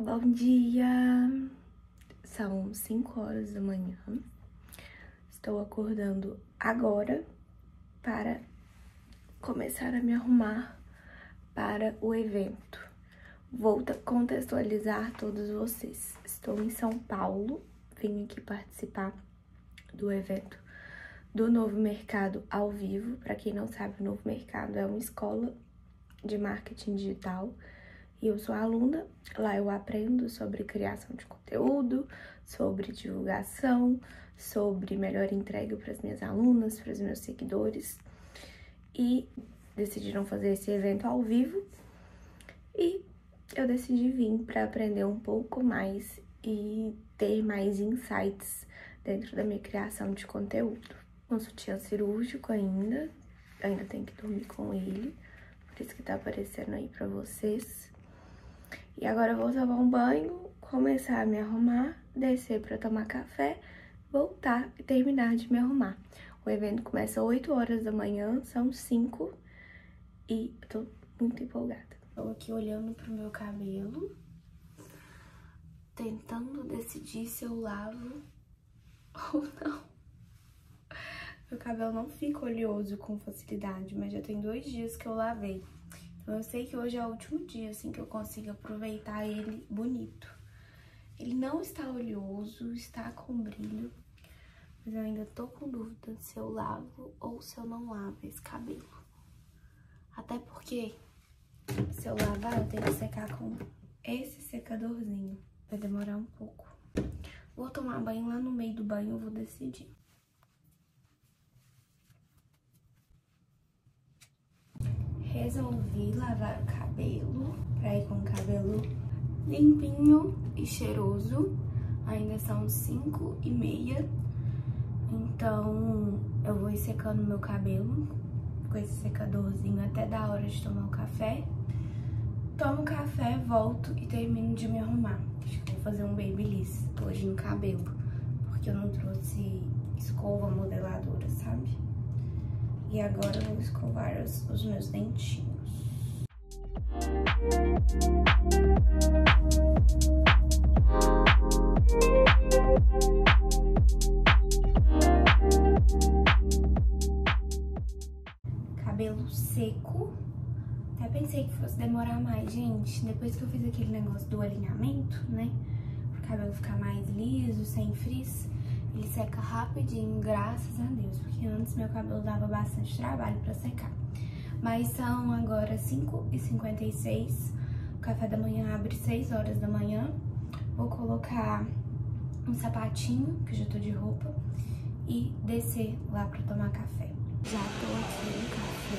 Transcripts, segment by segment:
Bom dia! São 5 horas da manhã. Estou acordando agora para começar a me arrumar para o evento. Vou contextualizar todos vocês. Estou em São Paulo, vim aqui participar do evento do Novo Mercado ao vivo. Para quem não sabe, o Novo Mercado é uma escola de marketing digital e eu sou aluna. Lá eu aprendo sobre criação de conteúdo, sobre divulgação, sobre melhor entrega para as minhas alunas, para os meus seguidores. E decidiram fazer esse evento ao vivo e eu decidi vir para aprender um pouco mais e ter mais insights dentro da minha criação de conteúdo. Um sutiã cirúrgico ainda, ainda tem que dormir com ele, por isso que tá aparecendo aí pra vocês. E agora eu vou tomar um banho, começar a me arrumar, descer pra tomar café, voltar e terminar de me arrumar. O evento começa às 8 horas da manhã, são 5 e eu tô muito empolgada. Tô aqui olhando pro meu cabelo, tentando decidir se eu lavo ou não. Meu cabelo não fica oleoso com facilidade, mas já tem dois dias que eu lavei. Eu sei que hoje é o último dia, assim, que eu consigo aproveitar ele bonito. Ele não está oleoso, está com brilho, mas eu ainda tô com dúvida se eu lavo ou se eu não lavo esse cabelo. Até porque, se eu lavar, eu tenho que secar com esse secadorzinho. Vai demorar um pouco. Vou tomar banho lá no meio do banho, eu vou decidir. Resolvi lavar o cabelo, pra ir com o cabelo limpinho e cheiroso. Ainda são 5 e meia, então eu vou ir secando meu cabelo com esse secadorzinho até da hora de tomar o café. Tomo café, volto e termino de me arrumar. Acho que vou fazer um babyliss hoje no cabelo, porque eu não trouxe escova modeladora, sabe? E agora eu vou escovar os, os meus dentinhos. Cabelo seco. Até pensei que fosse demorar mais, gente. Depois que eu fiz aquele negócio do alinhamento, né? Pro cabelo ficar mais liso, sem frizz ele seca rapidinho, graças a Deus, porque antes meu cabelo dava bastante trabalho pra secar. Mas são agora 5h56, o café da manhã abre 6 horas da manhã. Vou colocar um sapatinho, que já tô de roupa, e descer lá pra tomar café. Já tô aqui no café.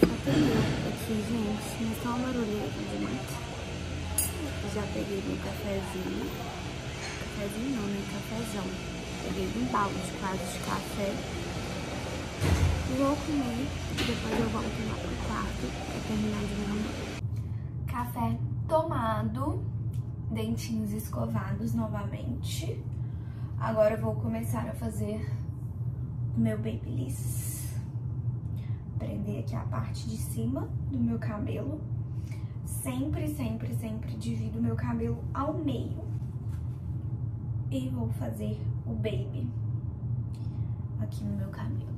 Só tem aqui, gente, mas tá uma barulheira demais. Já peguei meu cafezinho. Cafezinho não, né? Cafezão. Peguei um balde quase de café. Vou comer e depois eu volto lá pro quarto pra terminar de me Café tomado. Dentinhos escovados novamente. Agora eu vou começar a fazer o meu babyliss. Prender aqui a parte de cima do meu cabelo sempre, sempre, sempre divido meu cabelo ao meio. E vou fazer o baby aqui no meu cabelo.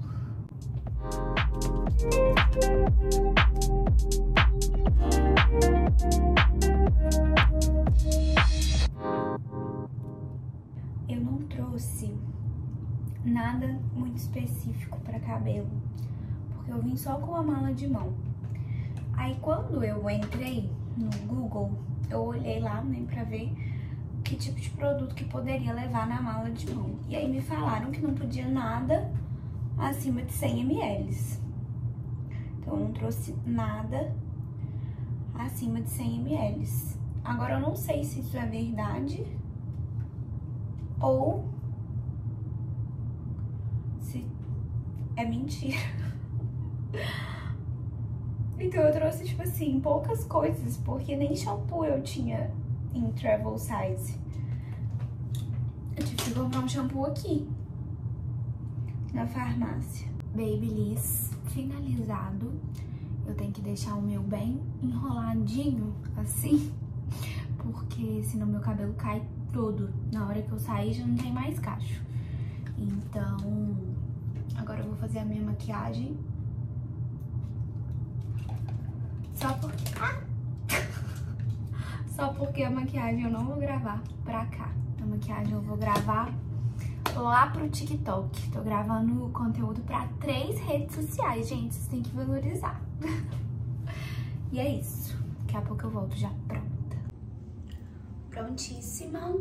Eu não trouxe nada muito específico para cabelo, porque eu vim só com a mala de mão. Aí quando eu entrei no Google, eu olhei lá, né, pra ver que tipo de produto que poderia levar na mala de mão. E aí me falaram que não podia nada acima de 100 ml. Então eu não trouxe nada acima de 100 ml. Agora eu não sei se isso é verdade ou se é mentira. Então eu trouxe, tipo assim, poucas coisas, porque nem shampoo eu tinha em travel size. Eu tive que comprar um shampoo aqui, na farmácia. Babyliss finalizado. eu tenho que deixar o meu bem enroladinho, assim, porque senão meu cabelo cai todo. Na hora que eu sair já não tem mais cacho. Então, agora eu vou fazer a minha maquiagem. Só porque... Ah! Só porque a maquiagem eu não vou gravar pra cá. A maquiagem eu vou gravar lá pro TikTok. Tô gravando conteúdo pra três redes sociais, gente. Vocês têm que valorizar. e é isso. Daqui a pouco eu volto já pronta. Prontíssima.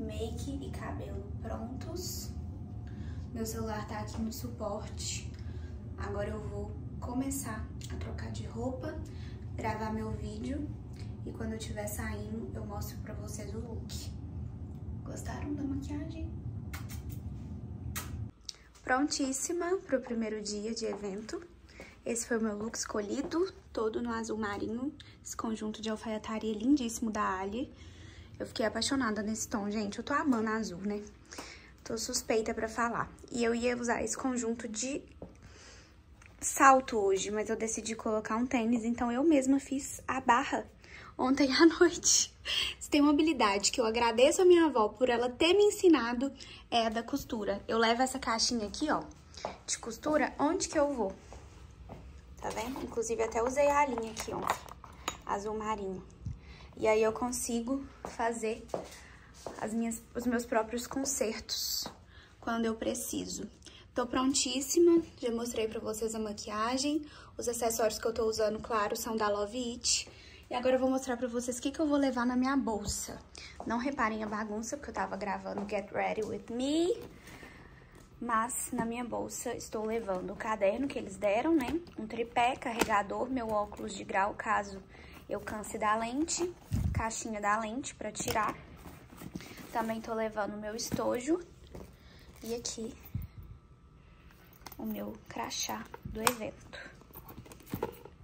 Make e cabelo prontos. Meu celular tá aqui no suporte. Agora eu vou começar a trocar de roupa, gravar meu vídeo e quando eu estiver saindo eu mostro pra vocês o look. Gostaram da maquiagem? Prontíssima pro primeiro dia de evento. Esse foi o meu look escolhido, todo no azul marinho. Esse conjunto de alfaiataria lindíssimo da Ali. Eu fiquei apaixonada nesse tom, gente. Eu tô amando azul, né? Tô suspeita pra falar. E eu ia usar esse conjunto de salto hoje, mas eu decidi colocar um tênis, então eu mesma fiz a barra ontem à noite. Se tem uma habilidade que eu agradeço a minha avó por ela ter me ensinado, é a da costura. Eu levo essa caixinha aqui, ó, de costura, onde que eu vou? Tá vendo? Inclusive, até usei a linha aqui ontem, azul marinho. E aí eu consigo fazer as minhas, os meus próprios consertos quando eu preciso. Tô prontíssima, já mostrei pra vocês a maquiagem. Os acessórios que eu tô usando, claro, são da Love It. E agora eu vou mostrar pra vocês o que, que eu vou levar na minha bolsa. Não reparem a bagunça, porque eu tava gravando Get Ready With Me. Mas na minha bolsa estou levando o caderno que eles deram, né? Um tripé, carregador, meu óculos de grau, caso eu canse da lente. Caixinha da lente pra tirar. Também tô levando o meu estojo. E aqui o meu crachá do evento.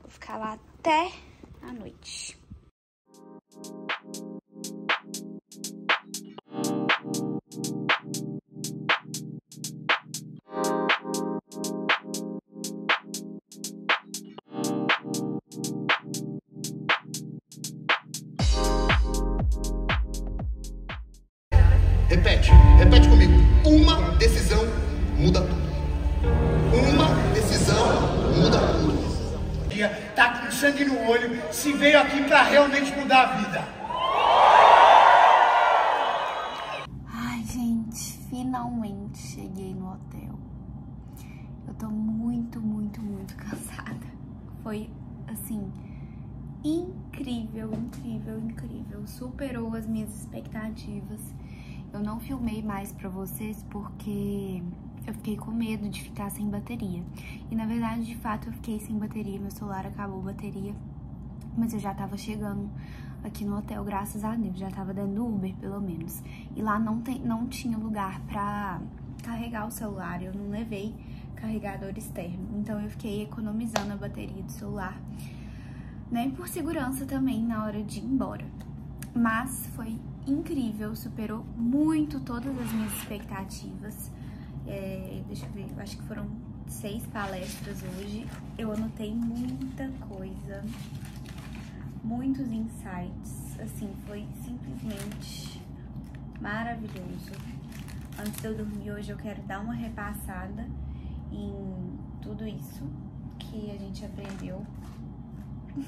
Vou ficar lá até à noite. Sangue no olho, se veio aqui para realmente mudar a vida. Ai, gente, finalmente cheguei no hotel. Eu tô muito, muito, muito cansada. Foi, assim, incrível, incrível, incrível. Superou as minhas expectativas. Eu não filmei mais pra vocês porque eu fiquei com medo de ficar sem bateria. E na verdade, de fato, eu fiquei sem bateria, meu celular acabou a bateria, mas eu já tava chegando aqui no hotel, graças a Deus, já tava dando Uber, pelo menos. E lá não, tem, não tinha lugar pra carregar o celular, eu não levei carregador externo, então eu fiquei economizando a bateria do celular, né, por segurança também na hora de ir embora. Mas foi incrível, superou muito todas as minhas expectativas. É, deixa eu ver, eu acho que foram seis palestras hoje. Eu anotei muita coisa, muitos insights. Assim, foi simplesmente maravilhoso. Antes de eu dormir hoje, eu quero dar uma repassada em tudo isso que a gente aprendeu.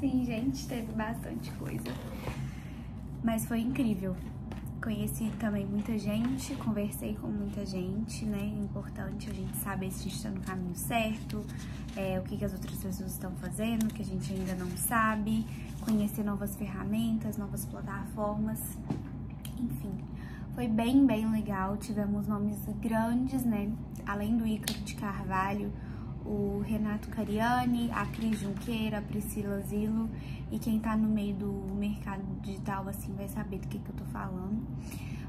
Sim, gente, teve bastante coisa. Mas foi incrível. Conheci também muita gente, conversei com muita gente, né? É importante a gente saber se a gente está no caminho certo, é, o que, que as outras pessoas estão fazendo, que a gente ainda não sabe, conhecer novas ferramentas, novas plataformas, enfim. Foi bem, bem legal, tivemos nomes grandes, né? Além do Ícaro de Carvalho, o Renato Cariani, a Cris Junqueira, a Priscila Zilo e quem tá no meio do mercado digital assim vai saber do que, que eu tô falando.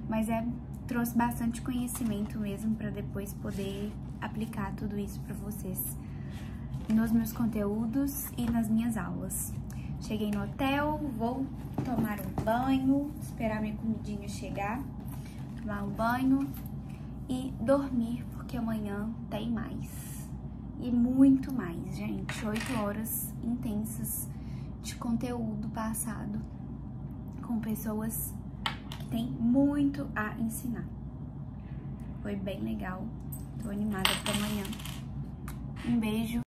Mas é trouxe bastante conhecimento mesmo para depois poder aplicar tudo isso para vocês nos meus conteúdos e nas minhas aulas. Cheguei no hotel, vou tomar um banho, esperar minha comidinha chegar, tomar um banho e dormir, porque amanhã tem mais. E muito mais, gente. Oito horas intensas de conteúdo passado com pessoas que têm muito a ensinar. Foi bem legal. Tô animada pra amanhã. Um beijo.